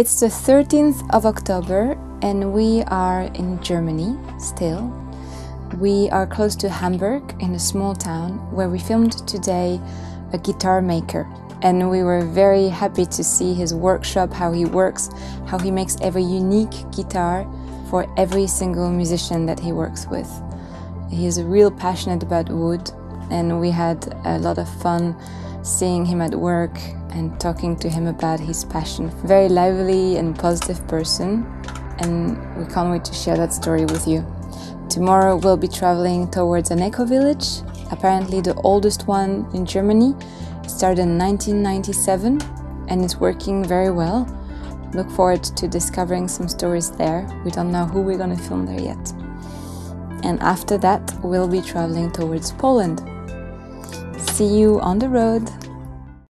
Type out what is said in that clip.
It's the 13th of October and we are in Germany still. We are close to Hamburg in a small town where we filmed today a guitar maker. And we were very happy to see his workshop, how he works, how he makes every unique guitar for every single musician that he works with. He is real passionate about wood and we had a lot of fun seeing him at work and talking to him about his passion. Very lively and positive person, and we can't wait to share that story with you. Tomorrow we'll be traveling towards an eco village, apparently the oldest one in Germany. It started in 1997 and it's working very well. Look forward to discovering some stories there. We don't know who we're gonna film there yet. And after that, we'll be traveling towards Poland. See you on the road!